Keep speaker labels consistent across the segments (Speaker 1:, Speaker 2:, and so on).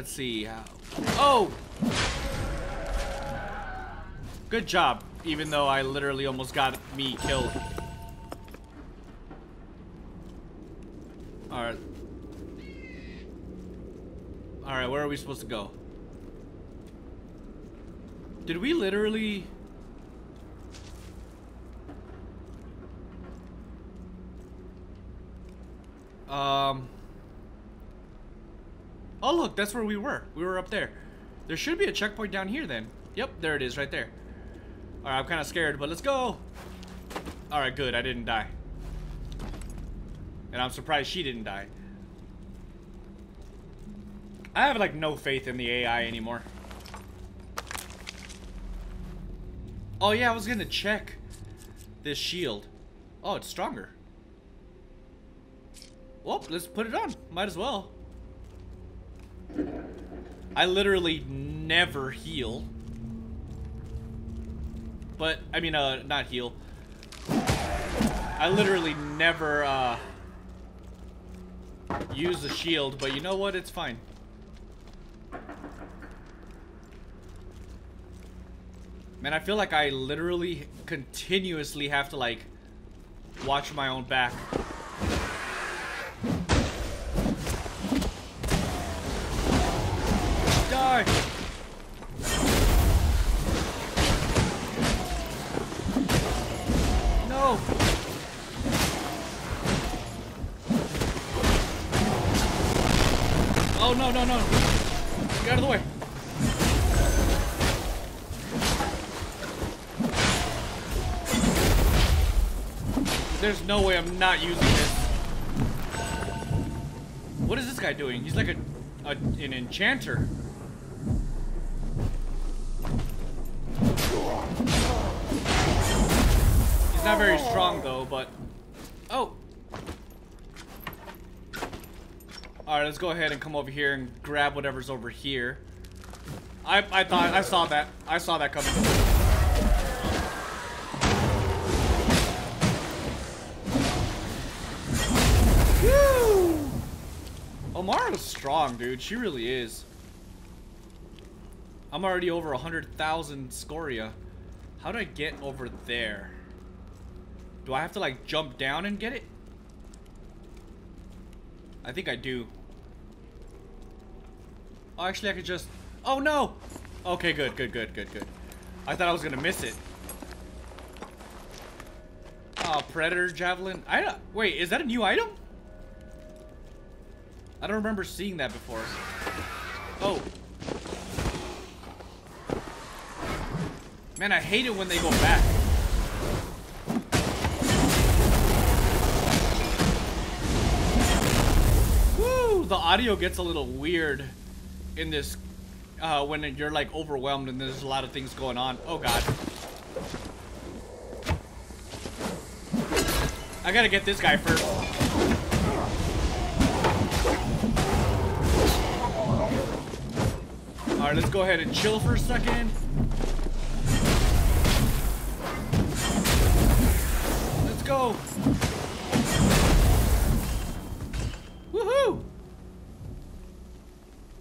Speaker 1: Let's see. How... Oh! Good job, even though I literally almost got me killed. Alright. Alright, where are we supposed to go? Did we literally... Um... Oh, look, that's where we were. We were up there. There should be a checkpoint down here then. Yep, there it is right there. Alright, I'm kind of scared, but let's go. Alright, good. I didn't die. And I'm surprised she didn't die. I have, like, no faith in the AI anymore. Oh, yeah, I was gonna check this shield. Oh, it's stronger. Well, let's put it on. Might as well. I literally never heal. But, I mean, uh, not heal. I literally never, uh, use the shield, but you know what? It's fine. Man, I feel like I literally continuously have to, like, watch my own back. Oh, no, no, no. Get out of the way. There's no way I'm not using this. What is this guy doing? He's like a, a an enchanter. He's not very strong though, but oh. Alright, let's go ahead and come over here and grab whatever's over here. I I thought I saw that. I saw that coming. Amara's strong, dude. She really is. I'm already over 100,000 scoria. How do I get over there? Do I have to, like, jump down and get it? I think I do. Actually, I could just... Oh, no! Okay, good, good, good, good, good. I thought I was gonna miss it. Oh, Predator Javelin. I don't... Wait, is that a new item? I don't remember seeing that before. Oh. Man, I hate it when they go back. Woo! The audio gets a little weird in this uh, when you're like overwhelmed and there's a lot of things going on. Oh god. I gotta get this guy first. Alright, let's go ahead and chill for a second. Let's go.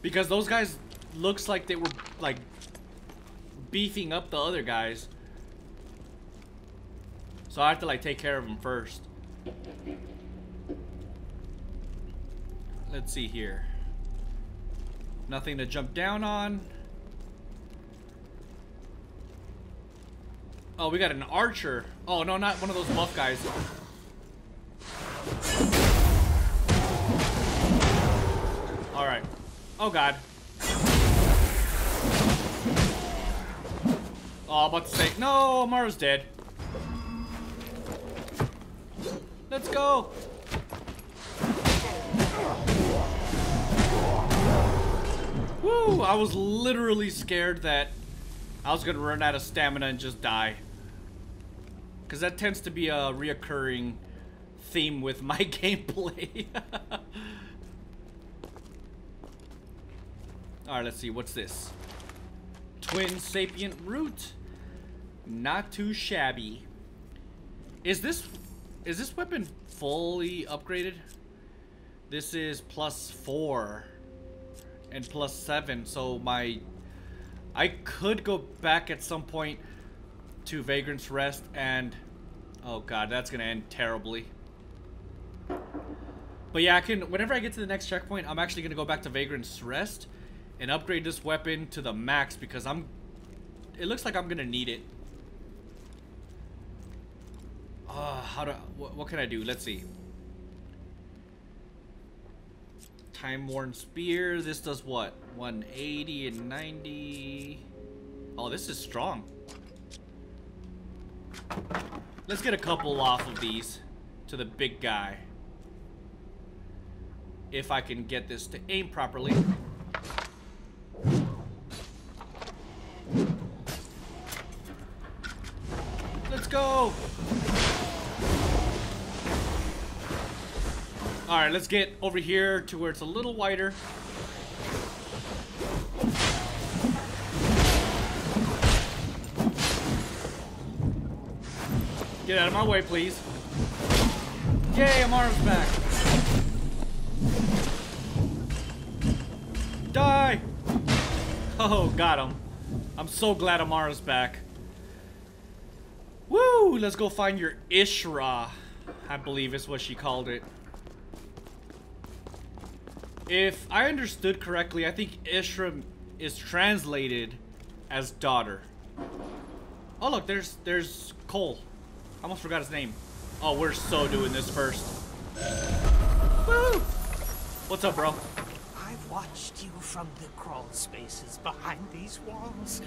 Speaker 1: Because those guys looks like they were like beefing up the other guys. So I have to like take care of them first. Let's see here. Nothing to jump down on. Oh, we got an archer. Oh, no, not one of those buff guys. Alright. Oh, God. Oh, I'm about to say, no, Mara's dead. Let's go. Woo! I was literally scared that I was gonna run out of stamina and just die. Because that tends to be a reoccurring theme with my gameplay. Alright, let's see. What's this? Twin Sapient Root. Not too shabby. Is this... Is this weapon fully upgraded? This is plus four. and plus 7, so my... I could go back at some point to Vagrant's Rest and... Oh god, that's gonna end terribly. But yeah, I can... Whenever I get to the next checkpoint, I'm actually gonna go back to Vagrant's Rest and upgrade this weapon to the max because I'm... It looks like I'm gonna need it. Uh, how do... What, what can I do? Let's see. Time Worn Spear. This does what? 180 and 90. Oh, this is strong. Let's get a couple off of these to the big guy. If I can get this to aim properly. Alright, let's get over here to where it's a little wider. Get out of my way, please. Yay, Amara's back. Die! Oh, got him. I'm so glad Amara's back. Woo! Let's go find your Ishra. I believe is what she called it. If I understood correctly, I think Ishra is translated as daughter. Oh look, there's there's Cole. I almost forgot his name. Oh, we're so doing this first. Woo! What's up, bro?
Speaker 2: I've watched you from the crawl spaces behind these walls.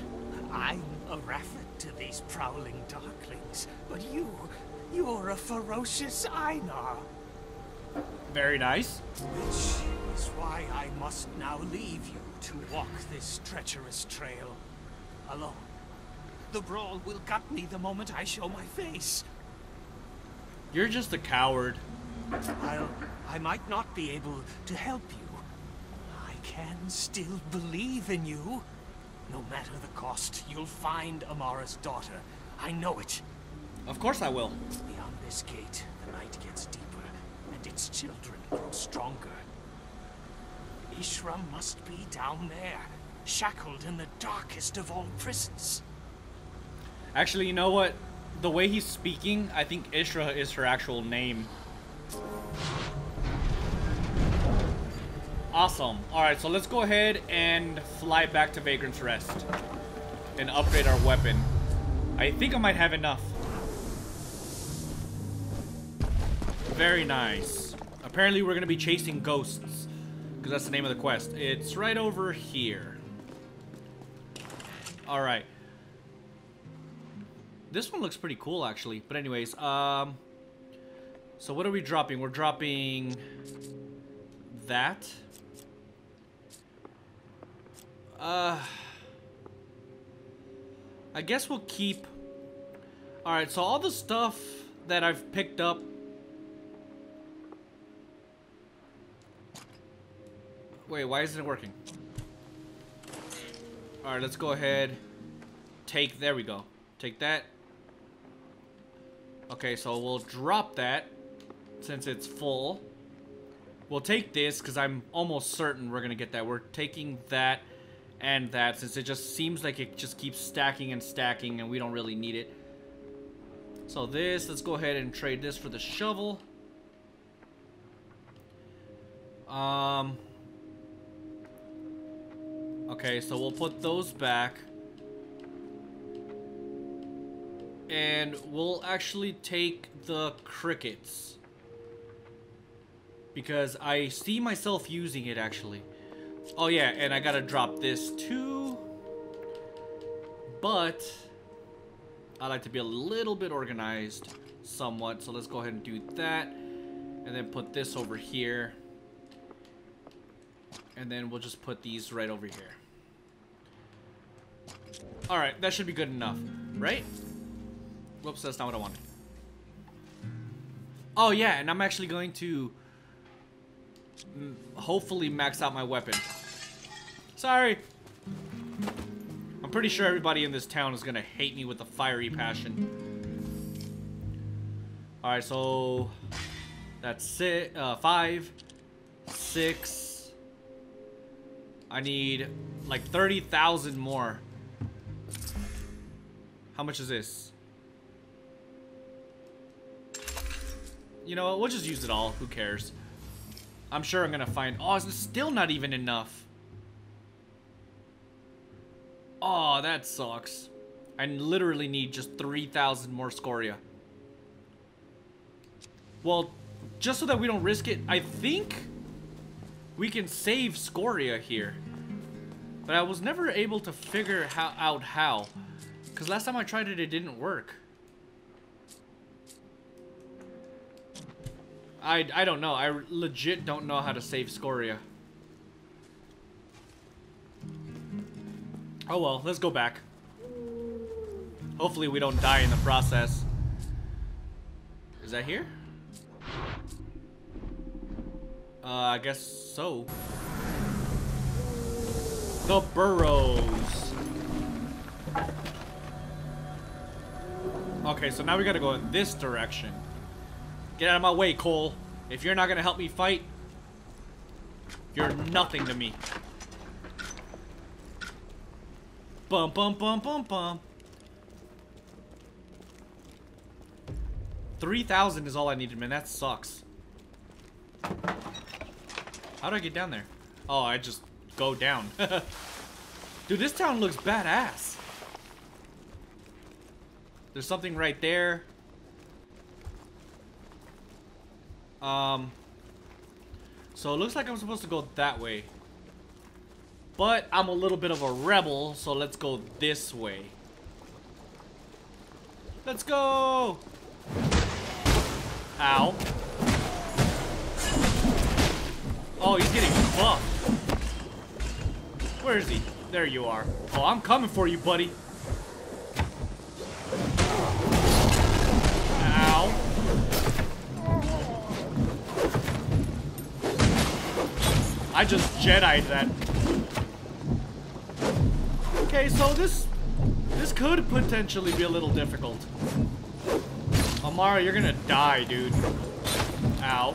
Speaker 2: I'm a referent to these prowling darklings, but you, you're a ferocious Einar.
Speaker 1: Very nice.
Speaker 2: Which is why I must now leave you to walk this treacherous trail alone. The brawl will gut me the moment I show my face.
Speaker 1: You're just a coward.
Speaker 2: While I might not be able to help you, I can still believe in you. No matter the cost, you'll find Amara's daughter. I know it.
Speaker 1: Of course I will.
Speaker 2: Beyond this gate, the night gets and its children grow stronger. Ishra must be down there, shackled in the darkest of all prisons.
Speaker 1: Actually, you know what? The way he's speaking, I think Ishra is her actual name. Awesome. Alright, so let's go ahead and fly back to Vagrant's Rest. And upgrade our weapon. I think I might have enough. Very nice. Apparently we're going to be chasing ghosts. Because that's the name of the quest. It's right over here. Alright. This one looks pretty cool, actually. But anyways, um... So what are we dropping? We're dropping... That. Uh... I guess we'll keep... Alright, so all the stuff that I've picked up Wait, why isn't it working? Alright, let's go ahead. Take, there we go. Take that. Okay, so we'll drop that since it's full. We'll take this because I'm almost certain we're going to get that. We're taking that and that since it just seems like it just keeps stacking and stacking and we don't really need it. So this, let's go ahead and trade this for the shovel. Um... Okay, so we'll put those back. And we'll actually take the crickets. Because I see myself using it, actually. Oh, yeah, and I gotta drop this, too. But... I like to be a little bit organized, somewhat. So let's go ahead and do that. And then put this over here. And then we'll just put these right over here. Alright, that should be good enough, right? Whoops, that's not what I wanted. Oh yeah, and I'm actually going to hopefully max out my weapon. Sorry. I'm pretty sure everybody in this town is gonna hate me with a fiery passion. Alright, so that's six, uh, five, six. I need like 30,000 more. How much is this? You know what? We'll just use it all. Who cares? I'm sure I'm gonna find... Oh, it's still not even enough. Oh, that sucks. I literally need just 3,000 more scoria. Well, just so that we don't risk it, I think we can save scoria here. But I was never able to figure how, out how. Because last time I tried it, it didn't work. I, I don't know. I legit don't know how to save scoria. Oh well, let's go back. Hopefully we don't die in the process. Is that here? Uh, I guess so. The burrows. Okay, so now we gotta go in this direction. Get out of my way, Cole. If you're not gonna help me fight, you're nothing to me. Bum bum bum bum bum. 3,000 is all I needed, man. That sucks. How do I get down there? Oh, I just go down. Dude, this town looks badass. There's something right there. Um, so it looks like I'm supposed to go that way. But I'm a little bit of a rebel, so let's go this way. Let's go! Ow. Oh, he's getting buffed. Where is he? There you are. Oh, I'm coming for you, buddy. I just Jedi'd that. Okay, so this this could potentially be a little difficult. Amara, you're gonna die, dude. Ow.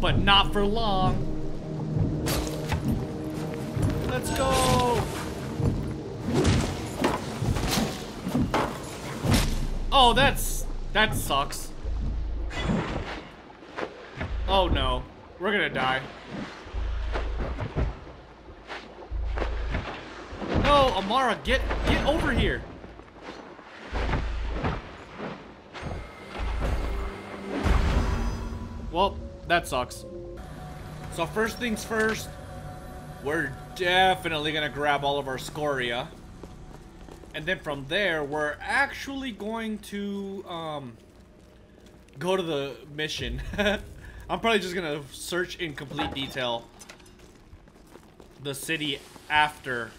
Speaker 1: But not for long. Let's go! Oh, that's... That sucks. Oh no. We're gonna die. No, Amara, get get over here. Well, that sucks. So first things first, we're definitely gonna grab all of our scoria. And then from there, we're actually going to um, go to the mission. I'm probably just gonna search in complete detail the city after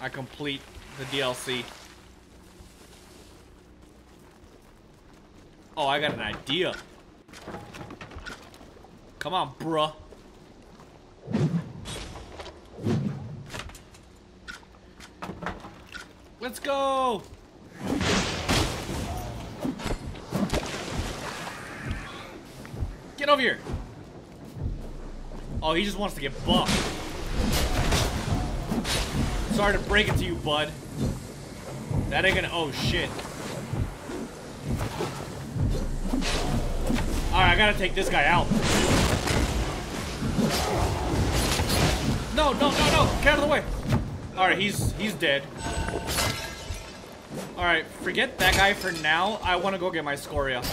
Speaker 1: I complete the DLC. Oh, I got an idea. Come on, bruh. Let's go! Over here! Oh, he just wants to get buffed. Sorry to break it to you, bud. That ain't gonna- oh shit. Alright, I gotta take this guy out. No, no, no, no! Get out of the way! Alright, he's he's dead. Alright, forget that guy for now. I want to go get my Scoria.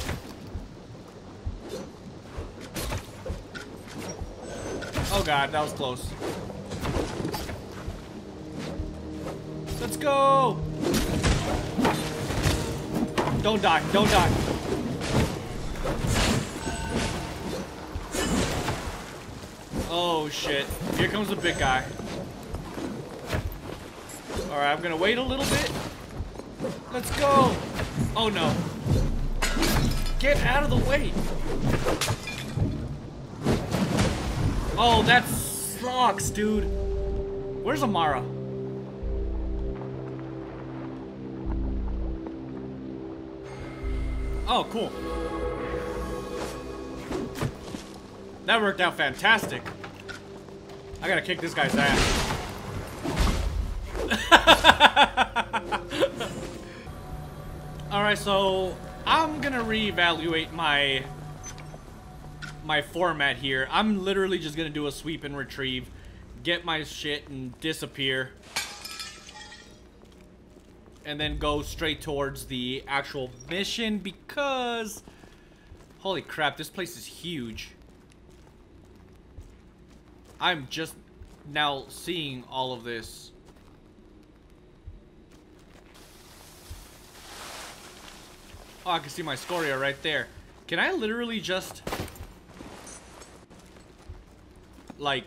Speaker 1: Oh god, that was close. Let's go! Don't die, don't die. Oh shit. Here comes the big guy. Alright, I'm gonna wait a little bit. Let's go! Oh no. Get out of the way! Oh, that sucks, dude. Where's Amara? Oh, cool. That worked out fantastic. I gotta kick this guy's ass. Alright, so I'm gonna reevaluate my my format here. I'm literally just gonna do a sweep and retrieve, get my shit and disappear. And then go straight towards the actual mission because holy crap, this place is huge. I'm just now seeing all of this. Oh, I can see my Scoria right there. Can I literally just... Like,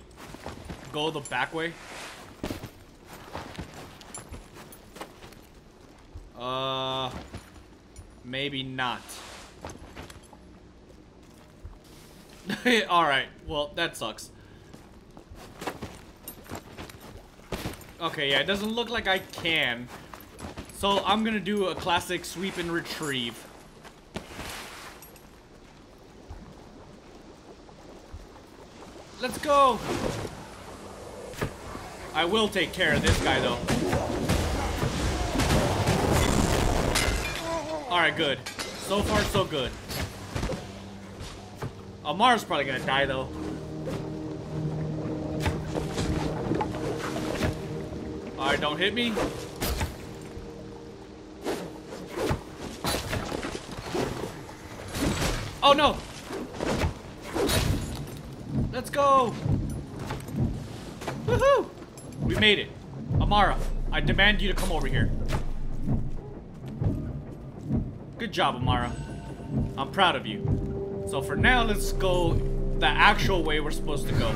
Speaker 1: go the back way? Uh... Maybe not. Alright, well, that sucks. Okay, yeah, it doesn't look like I can. So I'm gonna do a classic sweep and retrieve. Let's go! I will take care of this guy, though. Alright, good. So far, so good. Amara's probably gonna die, though. Alright, don't hit me. Oh, no! Go! Woohoo! We made it. Amara, I demand you to come over here. Good job, Amara. I'm proud of you. So for now, let's go the actual way we're supposed to go.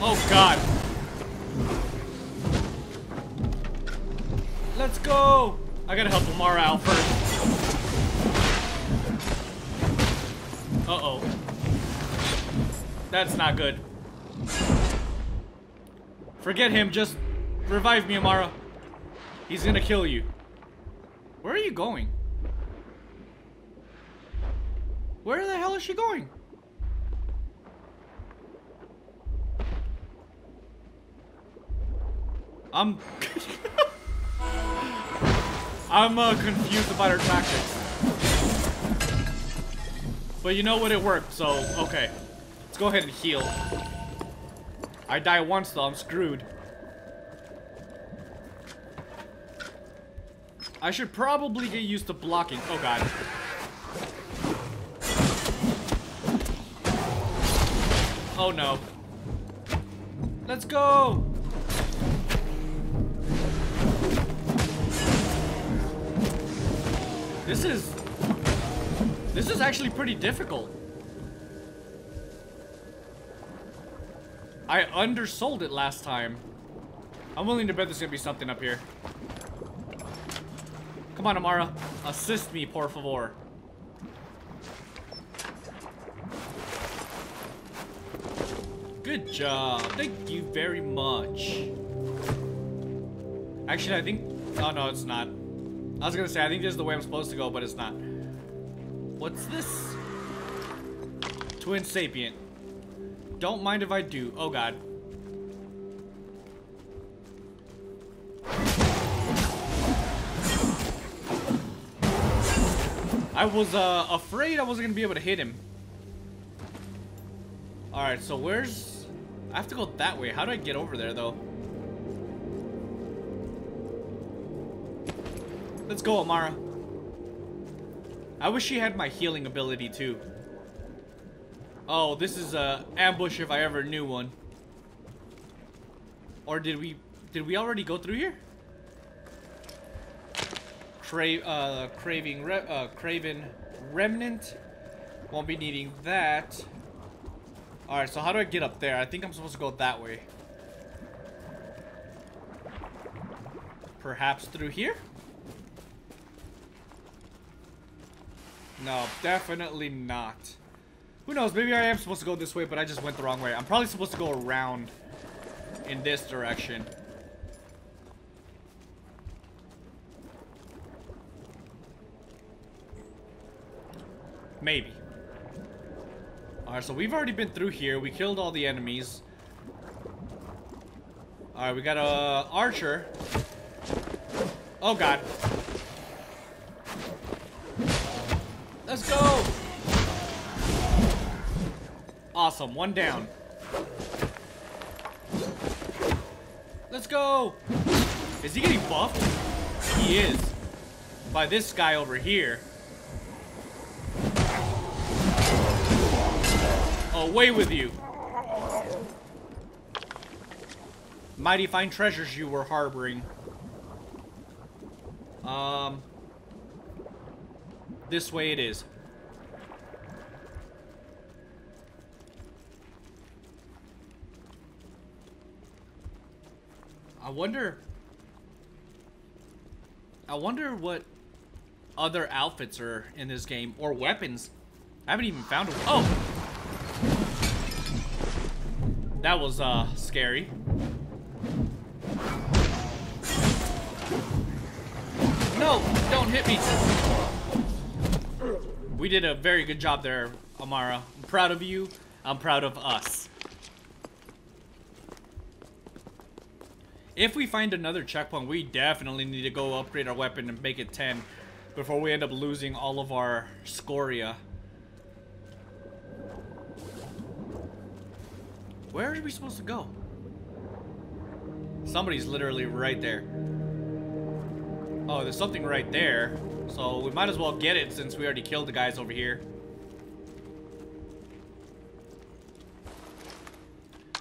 Speaker 1: Oh, God. Let's go! I gotta help Amara out first. Uh-oh. That's not good. Forget him, just revive me, Amara. He's gonna kill you. Where are you going? Where the hell is she going? I'm... I'm uh, confused about her tactics. But you know what? It worked, so okay. Let's go ahead and heal. I die once, though. I'm screwed. I should probably get used to blocking. Oh, God. Oh, no. Let's go! This is this is actually pretty difficult. I undersold it last time. I'm willing to bet there's gonna be something up here. Come on, Amara. Assist me, por favor. Good job. Thank you very much. Actually, I think... Oh, no, it's not. I was gonna say, I think this is the way I'm supposed to go, but it's not. What's this? Twin Sapient. Don't mind if I do. Oh god. I was uh, afraid I wasn't gonna be able to hit him. Alright, so where's... I have to go that way. How do I get over there, though? Let's go, Amara. I wish she had my healing ability too. Oh, this is a ambush if I ever knew one. Or did we did we already go through here? Cra uh, craving re uh, Craven Remnant. Won't be needing that. Alright, so how do I get up there? I think I'm supposed to go that way. Perhaps through here? No, definitely not. Who knows, maybe I am supposed to go this way, but I just went the wrong way. I'm probably supposed to go around in this direction. Maybe. Alright, so we've already been through here. We killed all the enemies. Alright, we got a archer. Oh god. Let's go! Awesome, one down. Let's go! Is he getting buffed? He is. By this guy over here. Away with you. Mighty fine treasures you were harboring. Um, this way it is. I wonder... I wonder what other outfits are in this game, or weapons. I haven't even found a- Oh! That was, uh, scary. No! Don't hit me! We did a very good job there, Amara. I'm proud of you. I'm proud of us. If we find another checkpoint, we definitely need to go upgrade our weapon and make it 10 before we end up losing all of our scoria. Where are we supposed to go? Somebody's literally right there. Oh, there's something right there. So we might as well get it since we already killed the guys over here.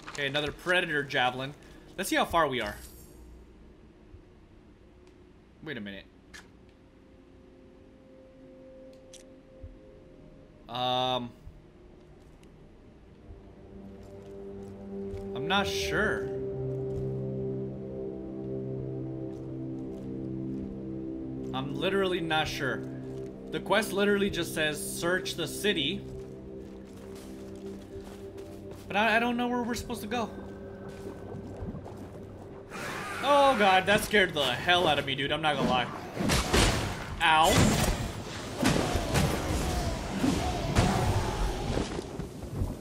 Speaker 1: Okay, another Predator Javelin. Let's see how far we are. Wait a minute. Um... I'm not sure. I'm literally not sure. The quest literally just says search the city. But I, I don't know where we're supposed to go. Oh god, that scared the hell out of me, dude. I'm not gonna lie. Ow.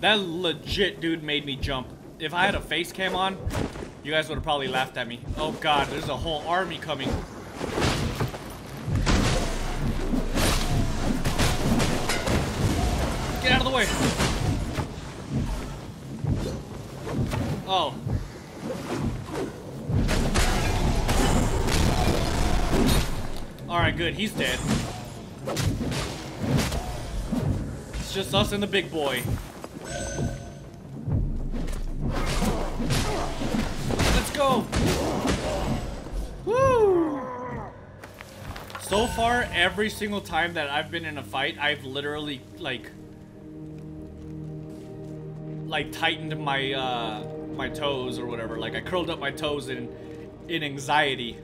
Speaker 1: That legit dude made me jump. If I had a face cam on, you guys would have probably laughed at me. Oh god, there's a whole army coming. The way. Oh. Alright, good. He's dead. It's just us and the big boy. Let's go! Woo! So far, every single time that I've been in a fight, I've literally, like... Like, tightened my, uh, my toes or whatever. Like, I curled up my toes in, in anxiety.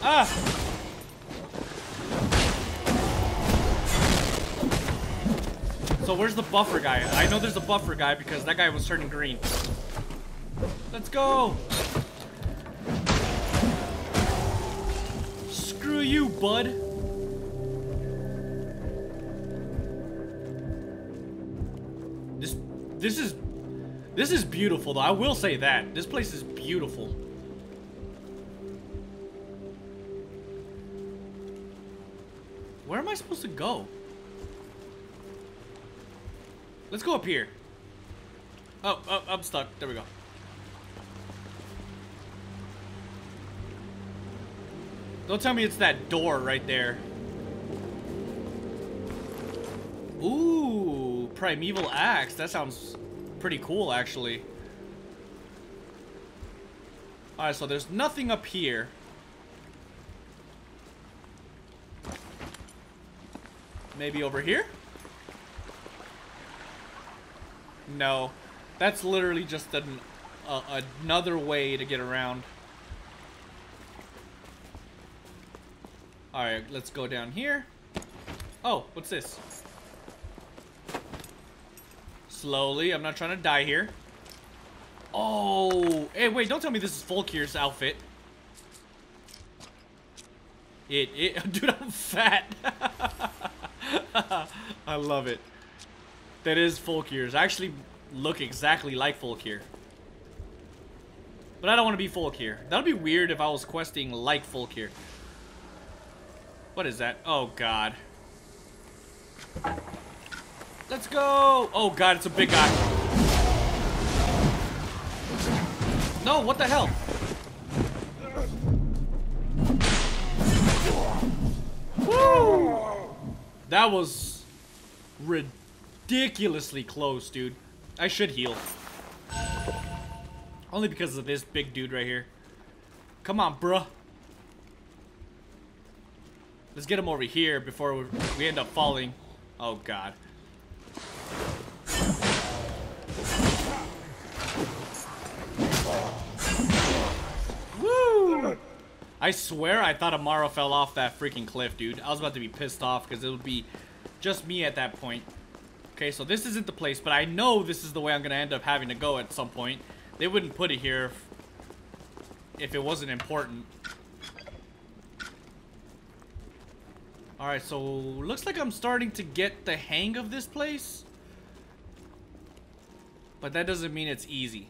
Speaker 1: Ah! So where's the buffer guy? I know there's a buffer guy because that guy was turning green. Let's go! Screw you, bud! This, is, this is beautiful though. I will say that. This place is beautiful. Where am I supposed to go? Let's go up here. Oh, oh, I'm stuck. There we go. Don't tell me it's that door right there. Primeval axe. That sounds pretty cool, actually. Alright, so there's nothing up here. Maybe over here? No. That's literally just an, uh, another way to get around. Alright, let's go down here. Oh, what's this? Slowly, I'm not trying to die here. Oh, hey, wait, don't tell me this is Volkir's outfit. It, it, dude, I'm fat. I love it. That is Fulkir's. I actually look exactly like Fulkir. But I don't want to be Fulkir. That would be weird if I was questing like Fulkir. What is that? Oh, God. Let's go! Oh, God, it's a big guy. No, what the hell? Woo! That was ridiculously close, dude. I should heal. Only because of this big dude right here. Come on, bruh. Let's get him over here before we end up falling. Oh, God. Woo! I swear I thought Amara fell off that freaking cliff, dude. I was about to be pissed off because it would be just me at that point. Okay, so this isn't the place, but I know this is the way I'm going to end up having to go at some point. They wouldn't put it here if, if it wasn't important. Alright, so looks like I'm starting to get the hang of this place. But that doesn't mean it's easy.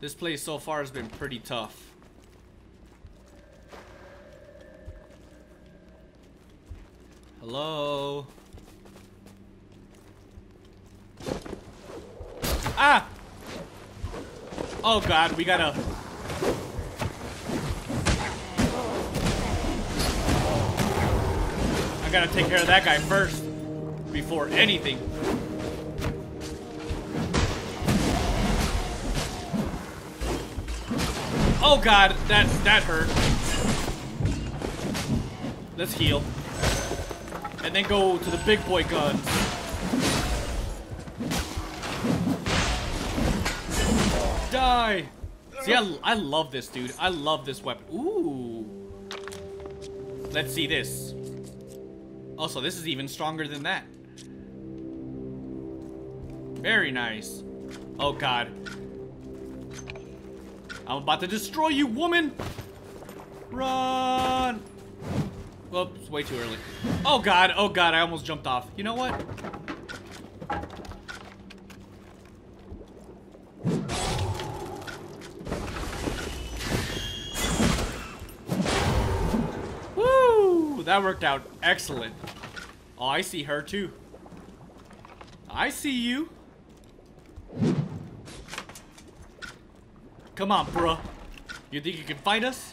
Speaker 1: This place so far has been pretty tough. Hello? Ah! Oh god, we gotta... I gotta take care of that guy first. Before anything. Oh god, that that hurt. Let's heal. And then go to the big boy guns. Die! See, I, I love this, dude. I love this weapon. Ooh. Let's see this. Also, this is even stronger than that. Very nice. Oh, God. I'm about to destroy you, woman! Run! Whoops, way too early. Oh, God. Oh, God. I almost jumped off. You know what? that worked out excellent. Oh, I see her too. I see you. Come on, bruh. You think you can fight us?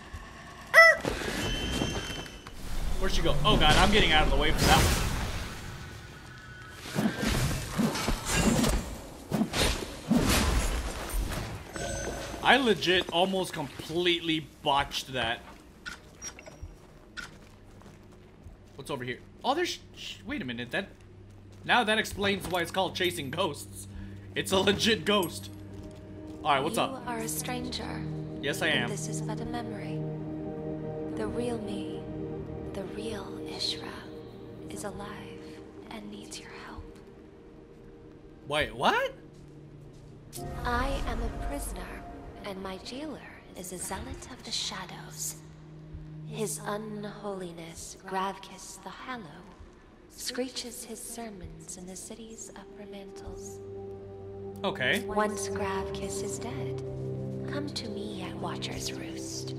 Speaker 1: Where'd she go? Oh god, I'm getting out of the way for that one. I legit almost completely botched that. What's over here? Oh, there's... Wait a minute, that... Now that explains why it's called Chasing Ghosts. It's a legit ghost. Alright, what's
Speaker 3: you
Speaker 1: up?
Speaker 3: You are a stranger.
Speaker 1: Yes, I am.
Speaker 3: This is but a memory. The real me, the real Ishra, is alive and needs your help.
Speaker 1: Wait, what?
Speaker 3: I am a prisoner, and my jailer is a zealot of the shadows. His unholiness, Gravkis the Hallow, screeches his sermons in the city's upper mantles.
Speaker 1: Okay.
Speaker 3: Once Gravkis is dead, come to me at Watcher's Roost.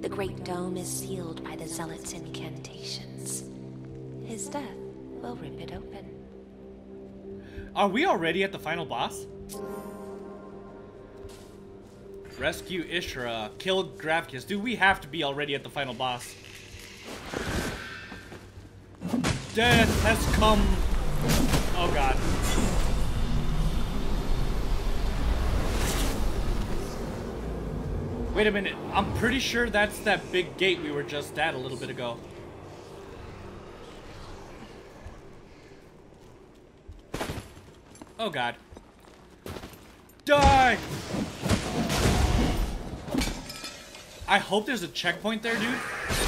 Speaker 3: The great dome is sealed by the zealot's incantations. His death will rip it open.
Speaker 1: Are we already at the final boss? Rescue Ishra. Kill Gravkis. Do we have to be already at the final boss. Death has come. Oh god. Wait a minute. I'm pretty sure that's that big gate we were just at a little bit ago. Oh god. Die! I hope there's a checkpoint there, dude.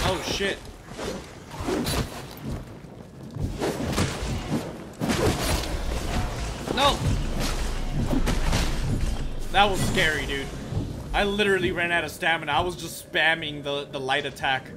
Speaker 1: Oh, shit. No! That was scary, dude. I literally ran out of stamina. I was just spamming the, the light attack.